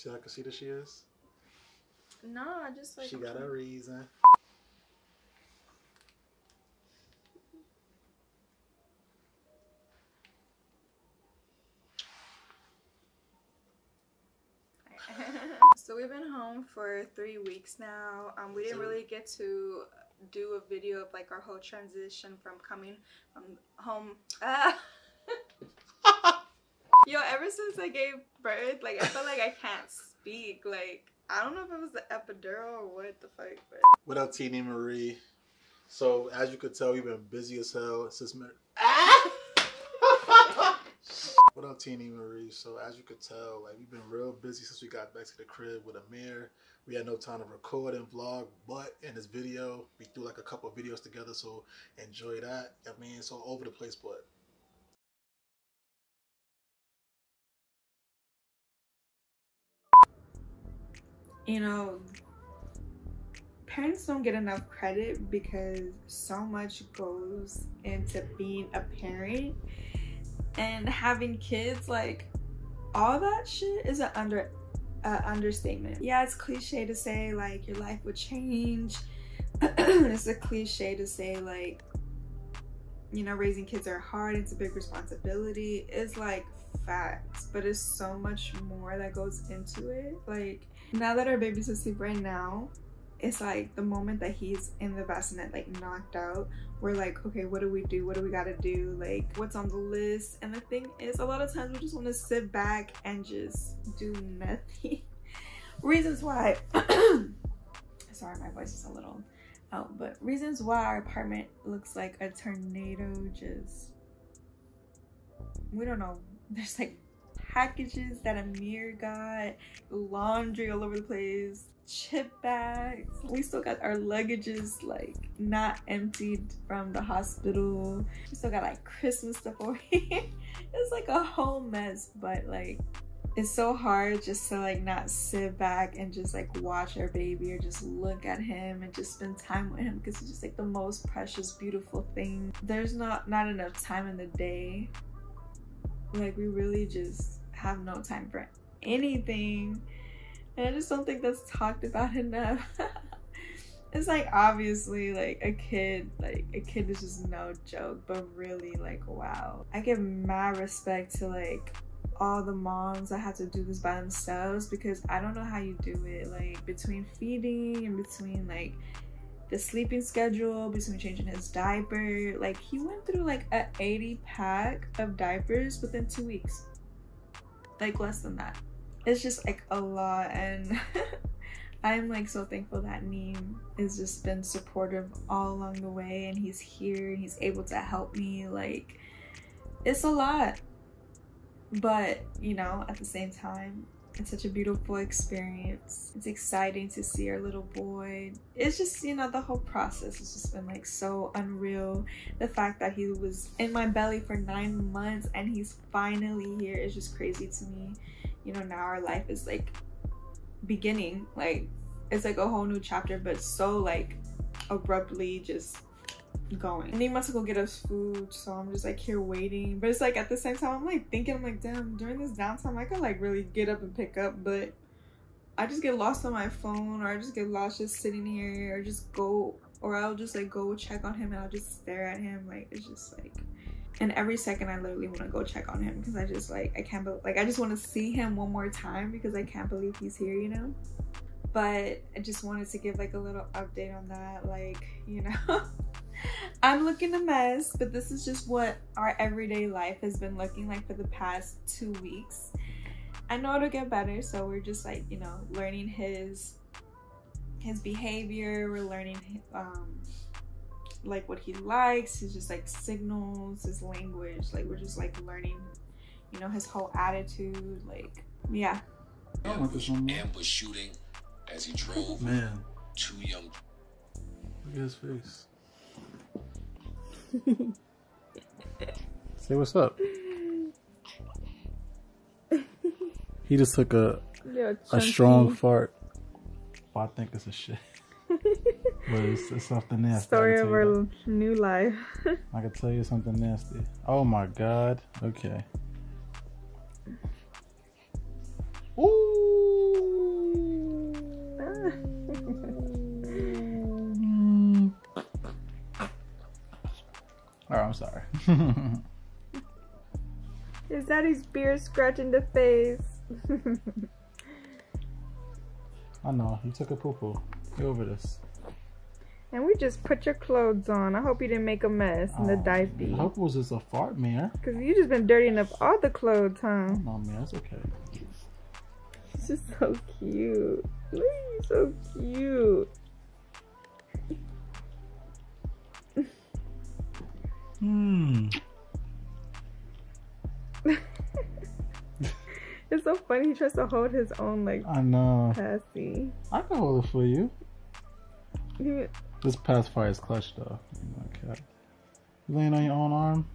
See how conceited she is? No, I just like. She got a reason. so we've been home for three weeks now. Um, we didn't really get to do a video of like our whole transition from coming from home. Ah. Yo, ever since I gave birth, like I feel like I can't speak. Like I don't know if it was the epidural or what the fuck. But what up, Teeny Marie? So as you could tell, we've been busy as hell since. What up, Teeny Marie? So as you could tell, like we've been real busy since we got back to the crib with Amir. We had no time to record and vlog, but in this video, we threw like a couple videos together, so enjoy that. I mean, it's all over the place, but you know, parents don't get enough credit because so much goes into being a parent and having kids like all that shit is an under uh, understatement. Yeah it's cliche to say like your life would change. It's a cliche to say like you know raising kids are hard it's a big responsibility it's like facts but it's so much more that goes into it. Like now that our baby's asleep right now it's like the moment that he's in the bassinet like knocked out we're like okay what do we do? What do we gotta do? Like what's on the list? And the thing is a lot of times we just want to sit back and just do nothing. Reasons why. Sorry my voice is a little out but reasons why our apartment looks like a tornado just we don't know there's like packages that Amir got laundry all over the place chip bags. We still got our luggages like not emptied from the hospital. We still got like Christmas stuff over here. it's like a whole mess, but like it's so hard just to like not sit back and just like watch our baby or just look at him and just spend time with him because it's just like the most precious beautiful thing there's not not enough time in the day like we really just have no time for anything and I just don't think that's talked about enough. it's like obviously like a kid, like a kid is just no joke, but really like wow. I give mad respect to like all the moms that have to do this by themselves because I don't know how you do it. Like between feeding and between like the sleeping schedule, between changing his diaper, like he went through like a 80 pack of diapers within two weeks. Like less than that it's just like a lot and I'm like so thankful that Neem has just been supportive all along the way and he's here and he's able to help me like it's a lot but you know at the same time it's such a beautiful experience. It's exciting to see our little boy. It's just you know the whole process has just been like so unreal. The fact that he was in my belly for nine months and he's finally here is just crazy to me. You know now our life is like beginning. Like it's like a whole new chapter but so like abruptly just going. And he must go get us food so i'm just like here waiting. But it's like at the same time i'm like thinking i'm like damn during this downtime i could like really get up and pick up but i just get lost on my phone or i just get lost just sitting here or just go or i'll just like go check on him and i'll just stare at him like it's just like and every second I literally want to go check on him because I just like I can't believe like I just want to see him one more time because I can't believe he's here you know? But I just wanted to give like a little update on that like you know I'm looking a mess but this is just what our everyday life has been looking like for the past two weeks I know it'll get better so we're just like you know learning his his behavior we're learning um like what he likes, his just like signals, his language. Like we're just like learning, you know, his whole attitude. Like yeah. I want this one And shooting as he drove. Man. Two young. Look at his face. Say what's up. He just took a a strong fart. Oh, I think it's a shit. but it's, it's something nasty. Story of our new life. I can tell you something nasty. Oh my god. Okay. Ooh. Oh, I'm sorry. Is that his beard scratching the face? I know. You took a poo poo. Get over this. And we just put your clothes on. I hope you didn't make a mess in the Oh, diaper. I hope it was just a fart, man. Cause you just been dirtying up all the clothes, huh? On, man. It's okay. It's just so cute. Look, so cute. Hmm. It's so funny. He tries to hold his own like I know. passy. I can hold it for you. He- This pacifier is clutch, though. Okay. You laying on your own arm?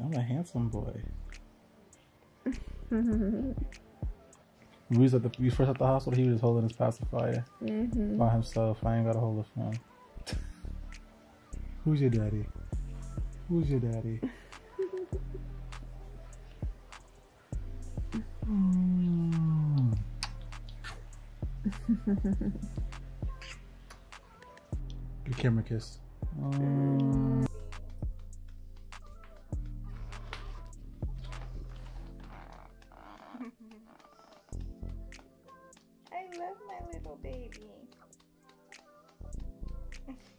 I'm a handsome boy. We was at the we first at the hospital. He was holding his pacifier Mhm. by himself. I ain't got a hold of him. Who's your daddy? Who's your daddy? Mm. Good camera kiss. Mm. I love my little baby.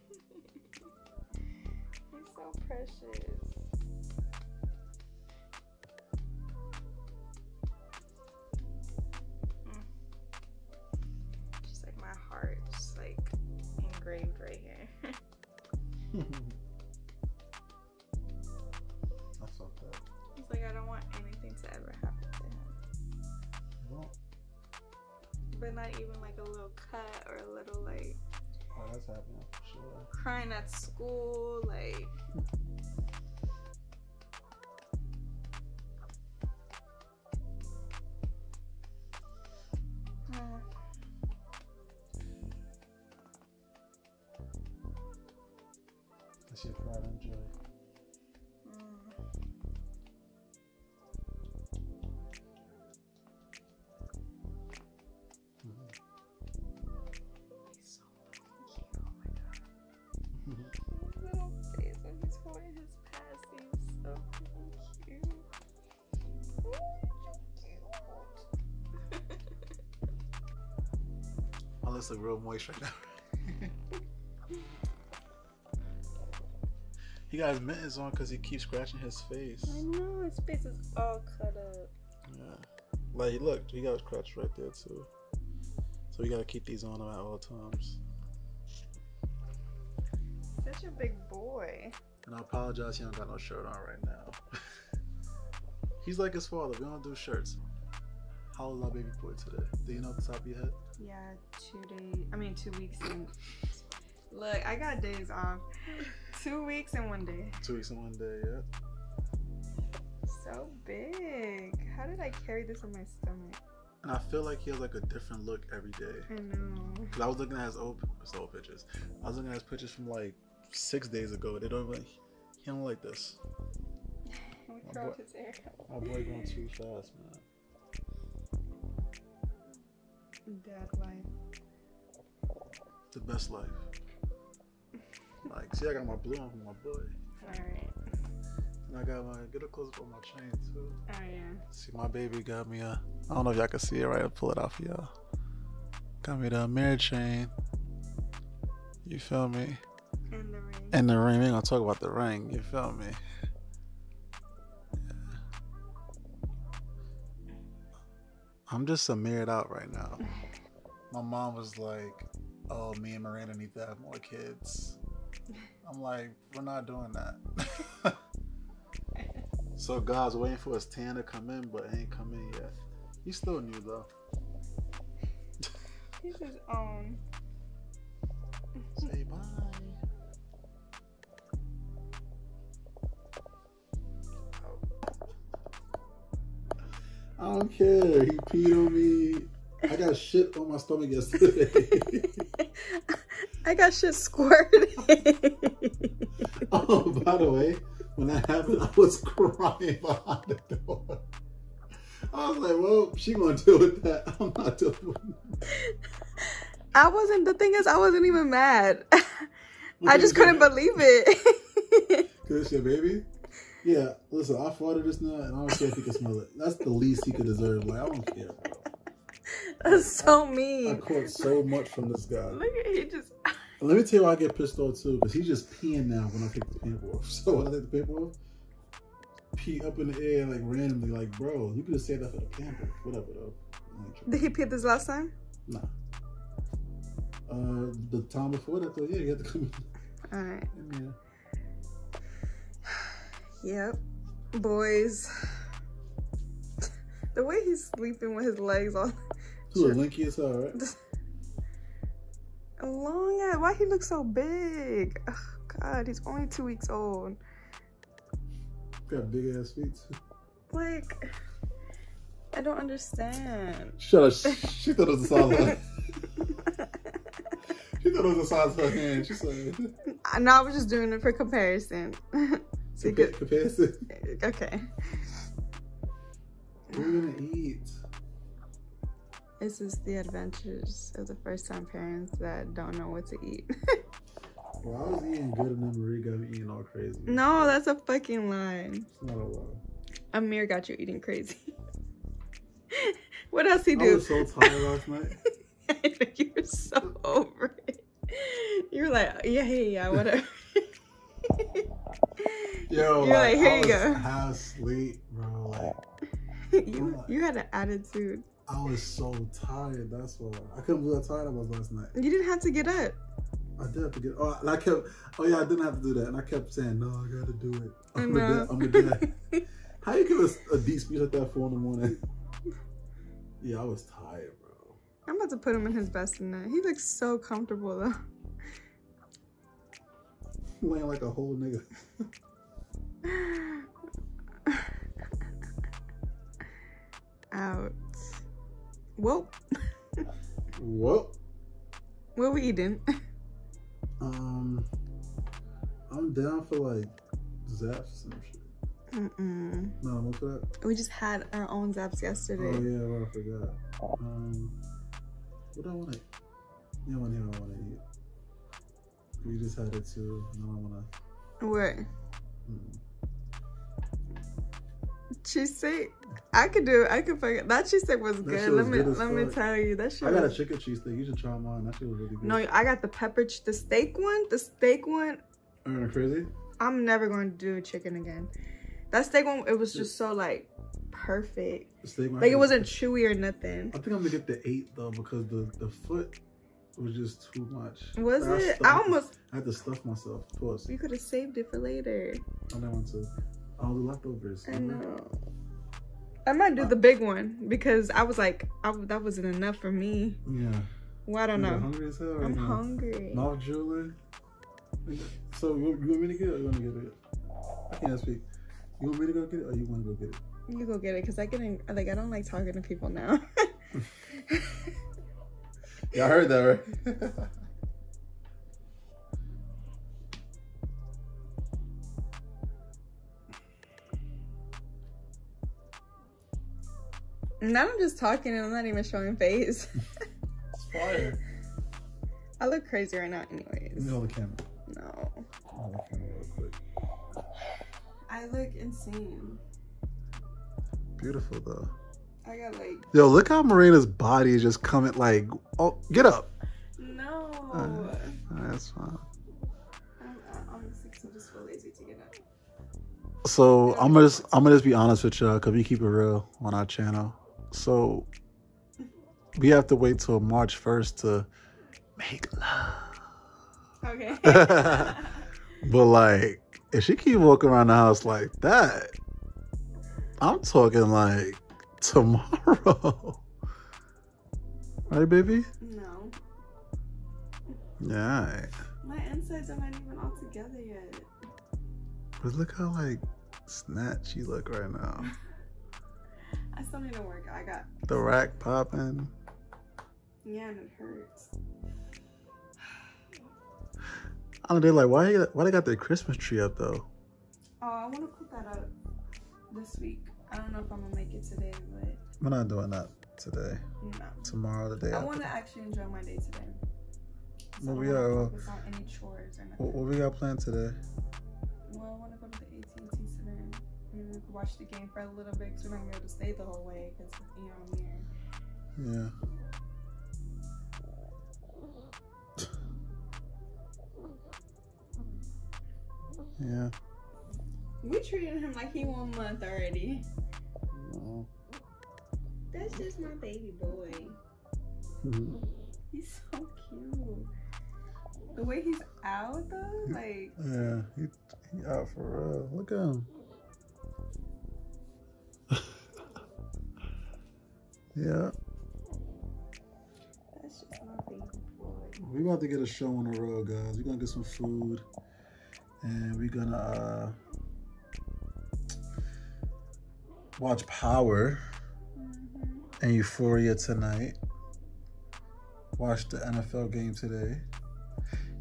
He's so precious. Mm. Just like my heart, just like engraved right here. I felt that. It's like I don't want anything to ever happen to him. Well, But not even like a little cut or a little like oh, that's happening for sure. crying at school, like lips look real moist right now. he got his mittens on because he keeps scratching his face. I know his face is all cut up. Yeah. Like, look, he got a scratch right there too. So we gotta keep these on him at all times. Such a big boy. And I apologize, he don't got no shirt on right now. He's like his father. We don't do shirts. How old is our baby boy today? Do you know the top of your head? Yeah, two days. I mean, two weeks and. Look, I got days off. Two weeks and one day. Two weeks and one day, yeah. So big. How did I carry this on my stomach? And I feel like he has like a different look every day. I know. Cause I was looking at his old, his old pictures. I was looking at his pictures from like six days ago. They don't really, he don't like this. We My boy-. My boy going too fast, man. Dad life. The best life. Like, see, I got my blue on for my boy, Alright. and I got my get a close up on my chain too. Oh, yeah. See, my baby got me a. I don't know if y'all can see it right. I'll pull it out for y'all. Got me the mirror chain. You feel me? And the ring. And the ring. We ain't gonna talk about the ring. You feel me? I'm just a mirrored out right now. My mom was like, "Oh, me and Miranda need to have more kids." I'm like, "We're not doing that." so God's waiting for his tan to come in, but it ain't come in yet. He's still new though. He's his own. Say bye. Don't care. He peed on me. I got shit on my stomach yesterday. I got shit squirted. oh, by the way, when that happened, I was crying behind the door. I was like, well, she gonna deal with that. I'm not dealing with it. I wasn't, the thing is, I wasn't even mad. I just couldn't believe it. Cause it's your baby. Yeah, listen, I farted just now, and I don't care if he can smell it. That's the least he could deserve. Like I don't care, bro. That's so I mean. caught so much from this guy. Look at he just. Let me tell you why I get pissed off too, because he's just peeing now when I take the paper off. So when I take the paper off, pee up in the air like randomly, like bro, you could have saved that for the pamper. Whatever though. I. Did he pee this last time? Nah. Uh, the time before that though, yeah, you had to come in. All right. in. Yep. Boys. The way he's sleeping with his legs on. Too linky as hell, right? Long ass. Why he look so big? Oh, God, he's only two weeks old. Got big ass feet. too. Like, I don't understand. Shut up. She thought it was the size of her. She thought it was the size of her hand. She said, I know I was just doing it for comparison. So you "Compa- could, comparison. okay. What are we gonna eat? This is the adventures of the first time parents that don't know what to eat. Well, I was eating good and then Marie got me eating all crazy. no, that's a fucking lie. It's not a lie. Amir got you eating crazy. what else he do? I was so tired last night. you were so over it. You were like, yeah, hey, yeah, whatever. Yo, You're like, here I you go. half asleep, bro. Like, you you had an attitude. I was so tired. That's why I couldn't believe how tired I was last night. You didn't have to get up. I did have to get. Oh, and I kept. Oh yeah, I didn't have to do that, and I kept saying, "No, I gotta do it. I'm know. a dad. I'm a dad." How you give us a deep speech like that four in the morning? Yeah, I was tired, bro. I'm about to put him in his best that. He looks so comfortable though. Laying like a whole nigga. Out. Whoa. What? What we eating? Um, I'm down for like zaps and shit. Mm-mm. No, I'm up for that. We just had our own zaps yesterday. Oh yeah, well, I forgot. Um, what do I want to? You know what I want to eat. We just had it too. No, I want to. What? Mm. Cheese steak? I could do it. I could fucking that cheese steak was good. shit Let me good let me tell you that shit. I got a chicken cheese steak. You should try mine. That shit was really good. No, I got the pepper ch- the steak one. The steak one. Are you crazy? I'm never going to do chicken again. That steak one, it was just so like perfect. The steak Like it wasn't chewy or nothing. I think I'm gonna get the eight though because the the foot was just too much. Was I it? stuffed- I almost I had to stuff myself. Pause. you could have saved it for later. I didn't want to. All the leftovers. I know. I might do the uh, big one because I was like, I, that wasn't enough for me. Yeah. Well, I don't You know. Hungry as hell. Right I'm now. hungry. Mouth drooling. So you, you want me to get it or you want to get it? I can't speak. You want me to go get it or you want to go get it? You go get it because I can like I don't like talking to people now. Yeah, I heard that, right? now I'm just talking and I'm not even showing face. it's fire. I look crazy right now, Let me anyways. hold the camera. No, the camera real quick. I look insane. Beautiful though. I got like Yo, look how Marina's body is just coming like, oh, get up. no. That's fine. I'm, I'm just, I just feel lazy to get up. So I'm gonna just, I'm gonna just be honest with y'all because we keep it real on our channel. So we have to wait till March 1st to make love. Okay. but like, if she keep walking around the house like that, I'm talking like tomorrow. right, baby? no, Yeah. all right. my insides are not even all together yet. But look how like snatched you look right now. I still need to work. I got The rack popping. yeah, and it hurts. I don't know, they're like, why, why they got their Christmas tree up though? Oh, I want to put that up this week. I don't know if I'm gonna make it today, but We're not doing that today. no. Tomorrow, the day I want to actually enjoy my day today. So What we got, uh, any chores or nothing. What, what we got planned today? Well, I want to go to the. Watch the game for a little bit because we're not gonna be able to stay the whole way because you know I'm here. Yeah. Yeah. We treated him like he one month already. No. That's just my baby boy. Mhm. He's so cute. The way he's out though, like Yeah, he, he out for real. Look at him. Yeah, that's just my baby boy. we about to get a show on the road, guys. We're gonna get some food, and we're gonna uh, watch Power Mhm. and Euphoria tonight. Watch the NFL game today,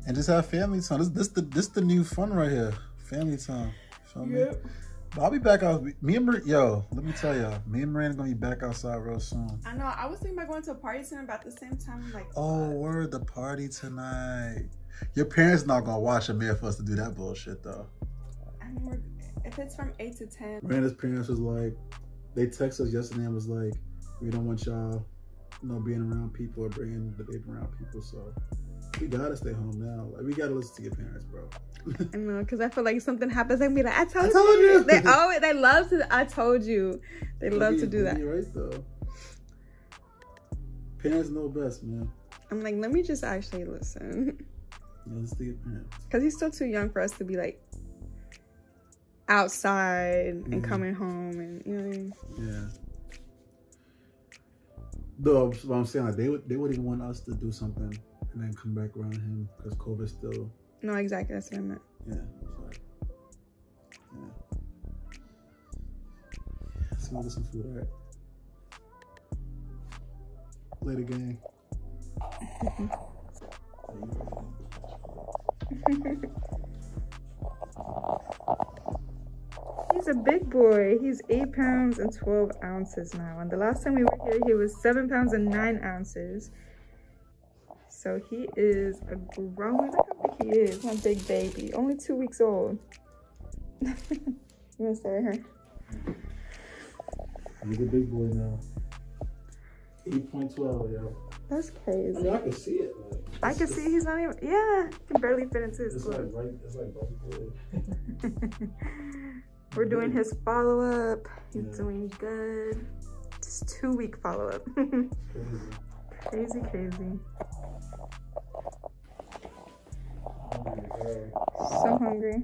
and just have family time. This this the this the new fun right here. Family time. Feel me? But I'll be back out. Me and Mar- yo, let me tell y'all, me and Miranda gonna be back outside real soon. I know. I was thinking about going to a party tonight about the same time, I'm like, Oh, word the party tonight. Your parents not gonna watch a man for us to do that bullshit though. I mean, we're, if it's from eight to ten, Miranda's parents was like, they texted us yesterday and was like, we don't want y'all, you know, being around people or bringing the baby around people. So we gotta stay home now. Like we gotta listen to your parents, bro. I know, because I feel like something happens, they be like, I told, I told you. They always, they love to. I told you. They love to do that. Right though. Parents know best, man. I'm like, let me just actually listen, Yeah, let's to your parents. because he's still too young for us to be like outside Mhm. and coming home, and you know I mean. Yeah. Though, what I'm saying, like they would, they wouldn't even want us to do something and then come back around him because COVID still, No, exactly. That's what I meant. yeah. Like, yeah. Let's go get some food, all right? Later, gang. He's a big boy. He's eight pounds and 12 ounces now. And the last time we were here, he was seven pounds and nine ounces. So he is a grown, look how big he is. My big baby. Only two weeks old. you gonna stay right here? He's a big boy now. 8.12, yo. That's I crazy. mean, I can see it. Like, I can see he's not even, yeah, can barely fit into his It's like clothes. right, it's like right. We're doing his follow up. He's Yeah. doing good. Just two week follow up. Crazy. crazy, crazy. So hungry.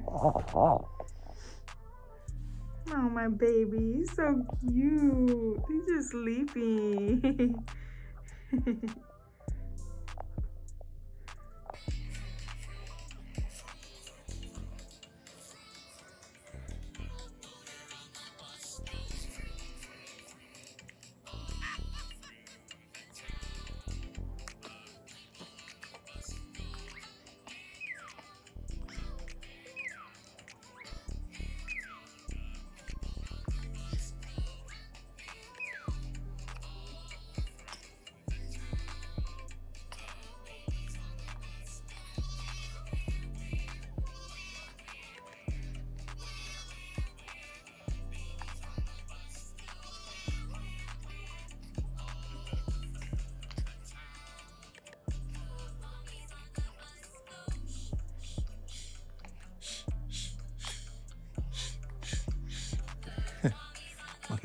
Oh, my baby. He's so cute. He's just sleeping.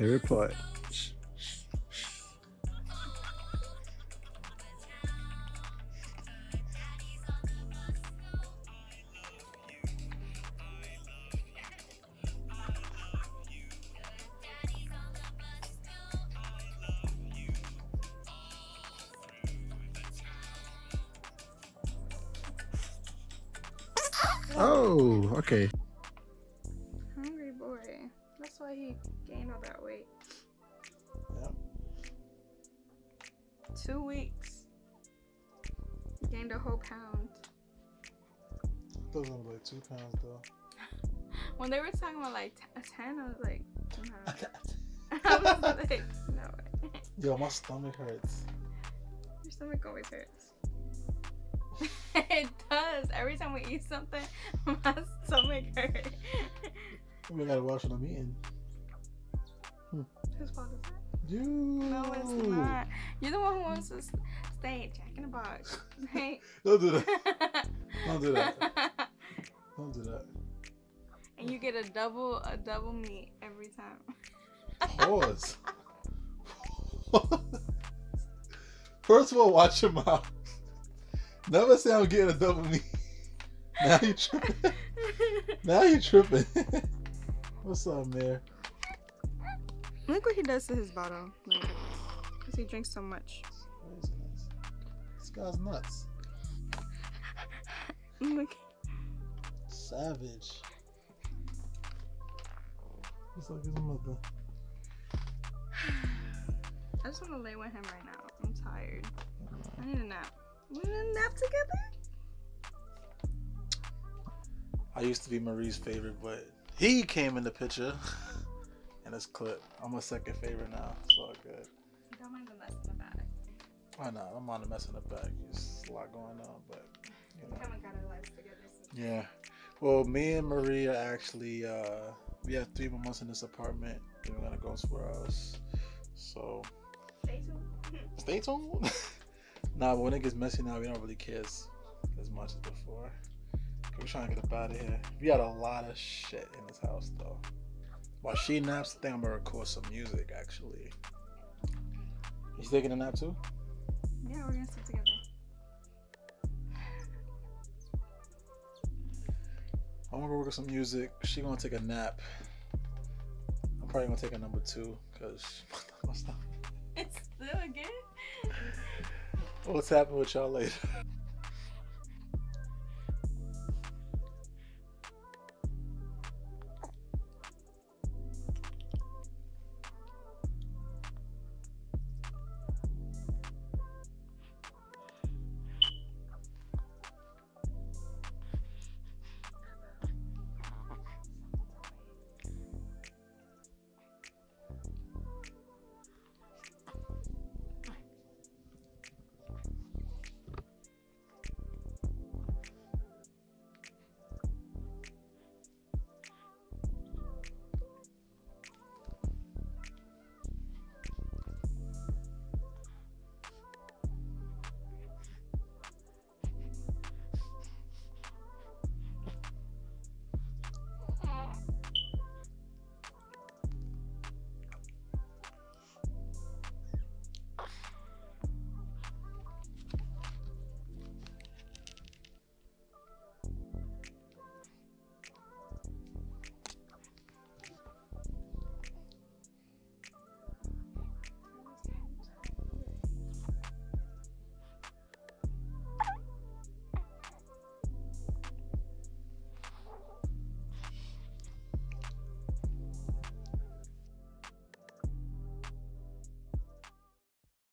My favorite Whole pound. Those are like two pounds though. When they were talking about like t- a 10, I was like, no. I was like, no way. Yo, my stomach hurts. Your stomach always hurts. it does. Every time we eat something, my stomach hurt. We gotta watch what I'm eating. Whose fault is that? You. No, it's not. You're the one who wants to stay Jack in the Box. Right? Don't do that. Don't do that. Don't do that. and you get a double a double meat every time. Pause. First of all, watch your mouth. Never say I'm getting a double meat. Now you tripping. Now you tripping. What's up, man? Look what he does to his bottle. Like, cause he drinks so much. This guy's nuts. Look. Savage. He's like his mother. I just want to lay with him right now. I'm tired. I need a nap. We need a nap together? I used to be Marie's favorite, but he came in the picture in this clip. I'm a second favorite now. It's all good. Why not? I'm on the mess in the back. There's a lot going on, but you know. Kind of got our lives together. Yeah. Well, me and Maria actually, uh, we have three more months in this apartment. Then we're gonna go somewhere else. So Stay tuned. stay tuned. nah, but when it gets messy now, we don't really care as, as much as before. We're trying to get up out of here. We got a lot of shit in this house, though. While she naps, I think I'm gonna record some music. Actually, you taking a nap too? Yeah, we're gonna sit together. I'm gonna go work on some music. She gonna take a nap. I'm probably gonna take a number two because It's still good. what's happening with y'all later.